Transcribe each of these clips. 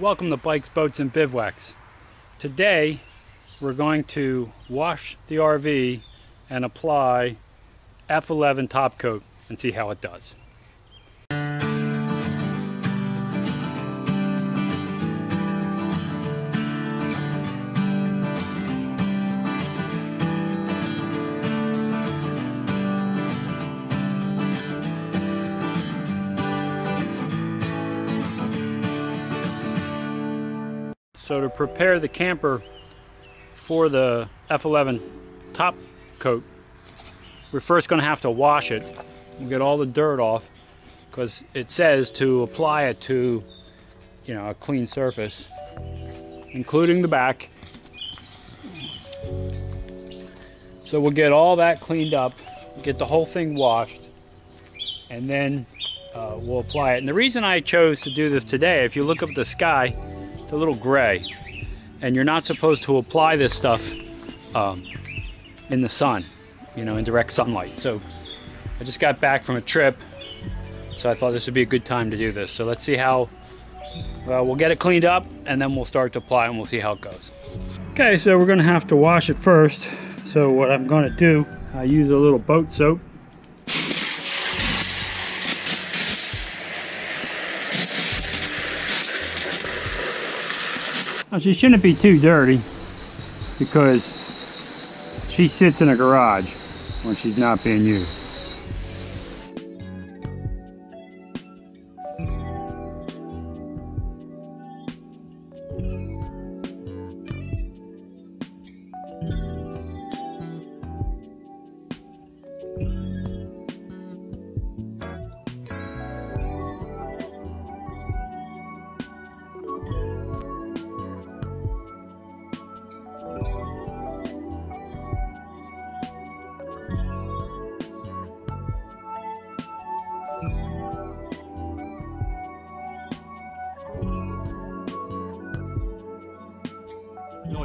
welcome to Bikes, Boats, and Bivouacs. Today, we're going to wash the RV and apply F11 top coat and see how it does. So to prepare the camper for the F11 top coat, we're first going to have to wash it. We'll get all the dirt off because it says to apply it to, you know, a clean surface, including the back. So we'll get all that cleaned up, get the whole thing washed, and then uh, we'll apply it. And the reason I chose to do this today, if you look up the sky, it's a little gray. And you're not supposed to apply this stuff um, in the sun, you know, in direct sunlight. So I just got back from a trip, so I thought this would be a good time to do this. So let's see how, well, we'll get it cleaned up and then we'll start to apply and we'll see how it goes. Okay, so we're gonna have to wash it first. So what I'm gonna do, I use a little boat soap Now, she shouldn't be too dirty because she sits in a garage when she's not being used.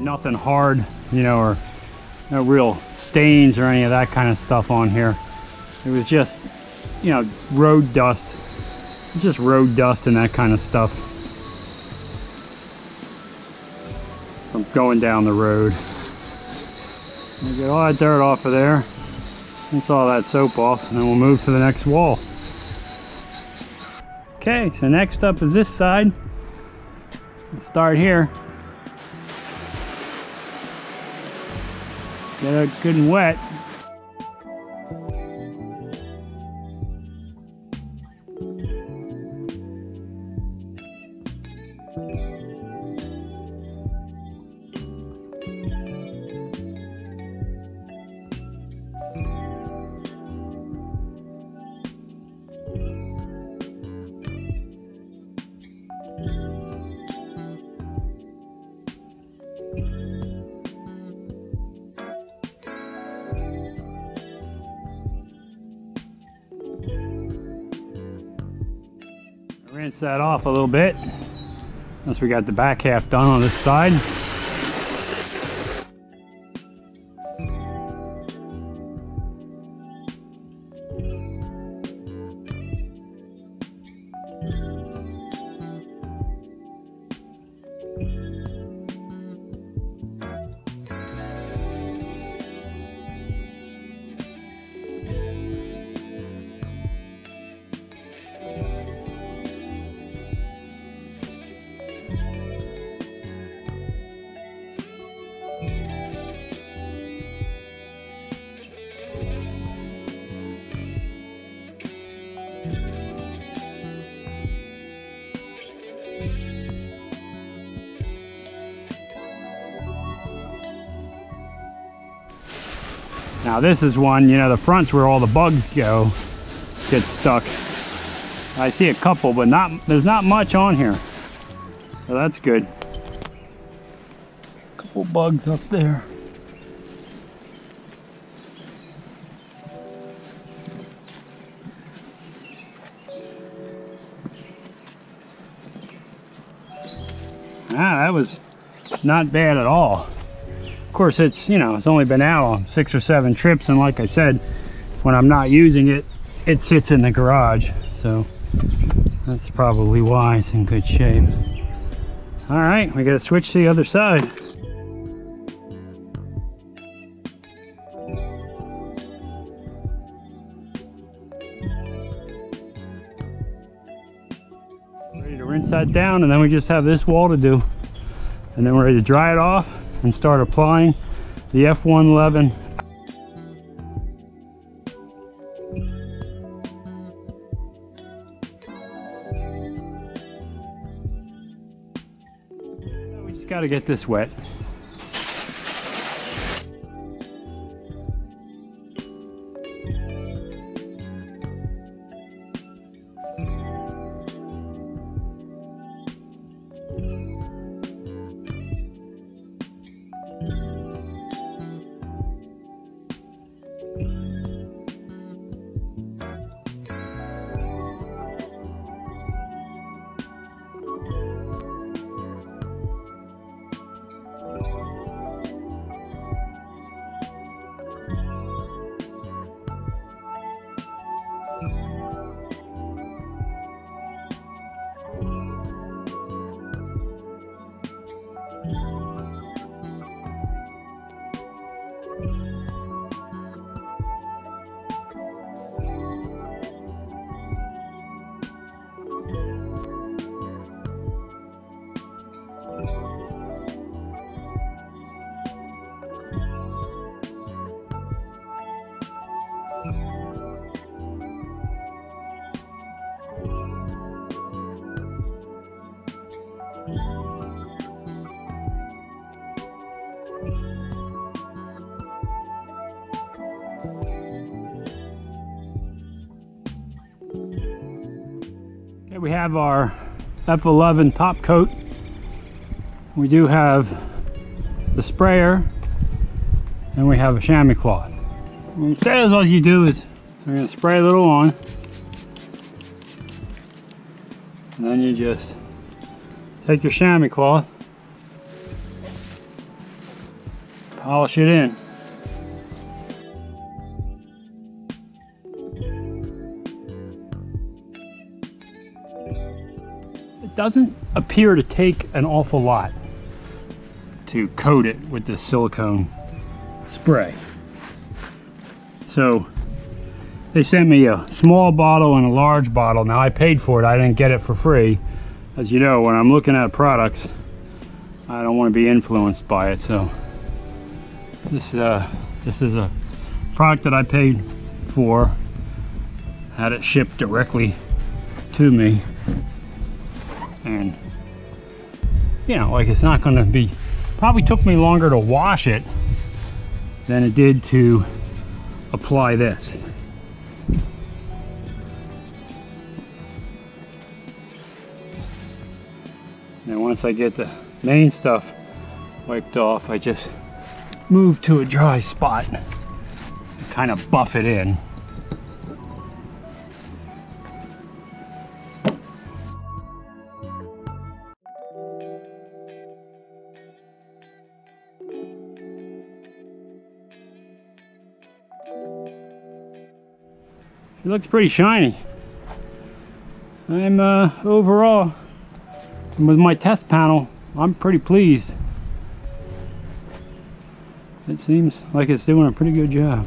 Nothing hard, you know, or no real stains or any of that kind of stuff on here. It was just, you know, road dust. Just road dust and that kind of stuff. From going down the road. Get all that dirt off of there. Rinse all that soap off and then we'll move to the next wall. Okay, so next up is this side. Let's start here. It good and wet. Rinse that off a little bit. Once we got the back half done on this side. Now this is one, you know, the front's where all the bugs go, get stuck. I see a couple, but not there's not much on here. So that's good. Couple bugs up there. Ah, that was not bad at all course it's you know it's only been out on six or seven trips and like I said when I'm not using it it sits in the garage so that's probably why it's in good shape All right, we gotta switch to the other side. Ready to rinse that down and then we just have this wall to do. And then we're ready to dry it off and start applying the F11 We just got to get this wet. Okay, we have our F11 top coat. We do have the sprayer and we have a chamois cloth. What it says all you do is going to spray a little on and then you just take your chamois cloth polish it in. Doesn't appear to take an awful lot to coat it with this silicone spray. So they sent me a small bottle and a large bottle. Now I paid for it, I didn't get it for free. As you know, when I'm looking at products, I don't want to be influenced by it. So this uh, this is a product that I paid for. Had it shipped directly to me and you know like it's not going to be probably took me longer to wash it than it did to apply this. And once I get the main stuff wiped off I just move to a dry spot and kind of buff it in looks pretty shiny. I'm uh, overall, with my test panel, I'm pretty pleased. It seems like it's doing a pretty good job.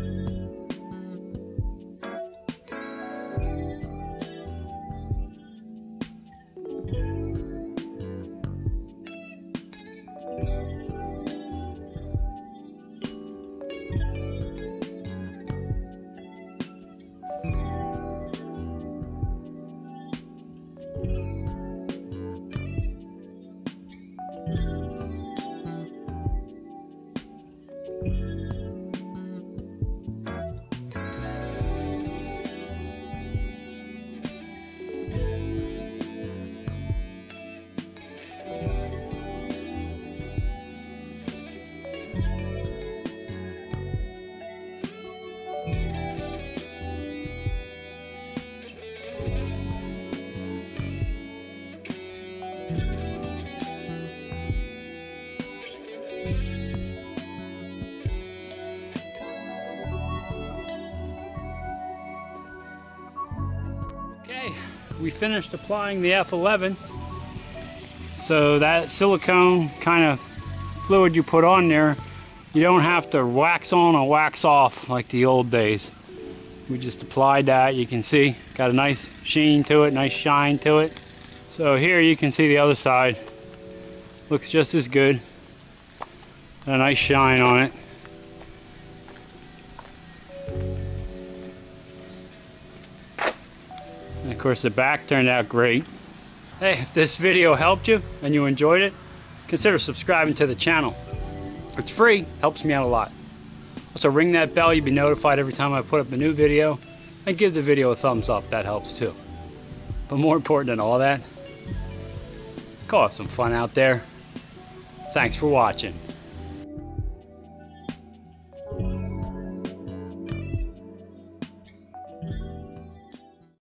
we finished applying the F11. So that silicone kind of fluid you put on there, you don't have to wax on or wax off like the old days. We just applied that, you can see, got a nice sheen to it, nice shine to it. So here you can see the other side. Looks just as good. a nice shine on it. Of course the back turned out great. Hey, if this video helped you and you enjoyed it, consider subscribing to the channel. It's free, helps me out a lot. Also ring that bell, you'll be notified every time I put up a new video. And give the video a thumbs up, that helps too. But more important than all that, go have some fun out there. Thanks for watching.